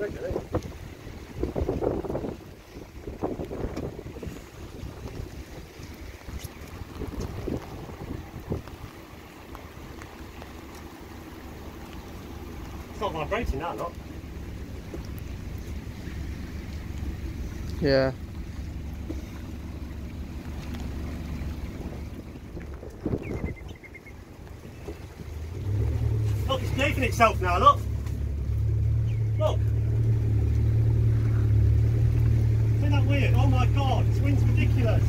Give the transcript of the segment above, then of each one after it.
eh? It's not vibrating now, not. Yeah. Look, it's behaving itself now, look. Look. That weird? Oh my god, this wind's ridiculous.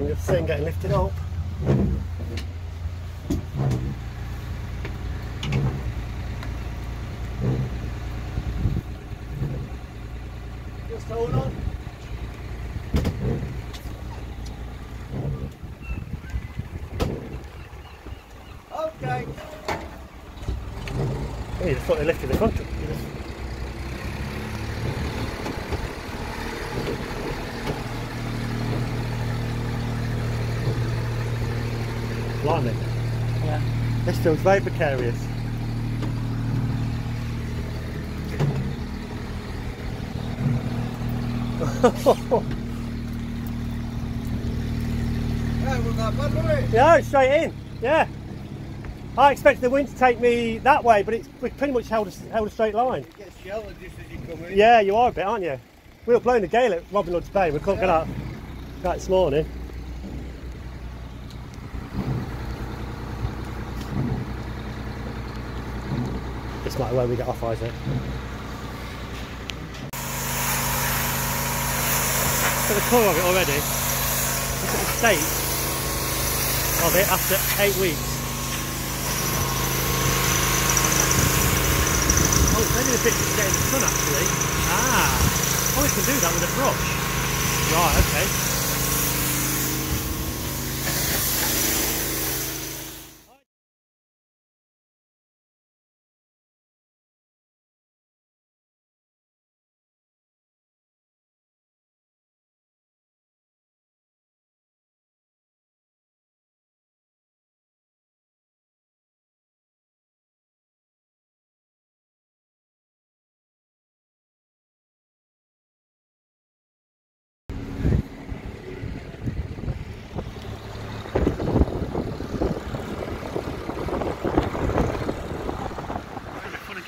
One, just thing getting lifted up. Just hold on. Okay. Just thought they lifted the front. You just- Blimey. Yeah. This feels very precarious. Yeah, well, that bad, was it? yeah, straight in. Yeah. I expected the wind to take me that way, but it's we pretty much held a, held a straight line. It gets sheltered just as you come in. Yeah, you are a bit, aren't you? We were blowing the gale at Robin Hood's Bay. We couldn't get out that this morning. Might be where we get off, Isaac. Look at the colour of it already. Look at the state of it after eight weeks. Oh, it's only a bit to get in the sun actually. Ah, oh, we can do that with a brush. Right, okay.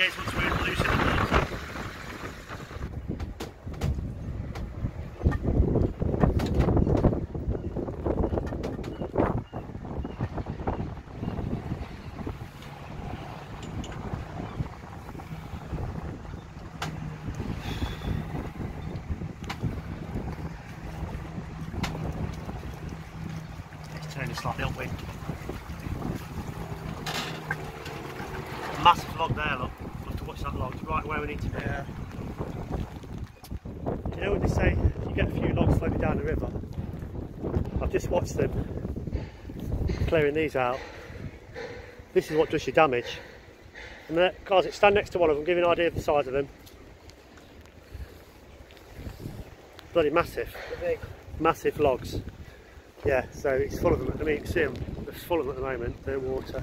Games once turning slightly upwind. Massive log there, look. Love that log. Right where we need to be. Yeah. You know what they say if you get a few logs floating down the river? I've just watched them clearing these out. This is what does your damage. And the guys that stand next to one of them, give you an idea of the size of them. Bloody massive, Big. massive logs. Yeah, so it's full of them. I mean, you can see them. It's full of them at the moment. They're water.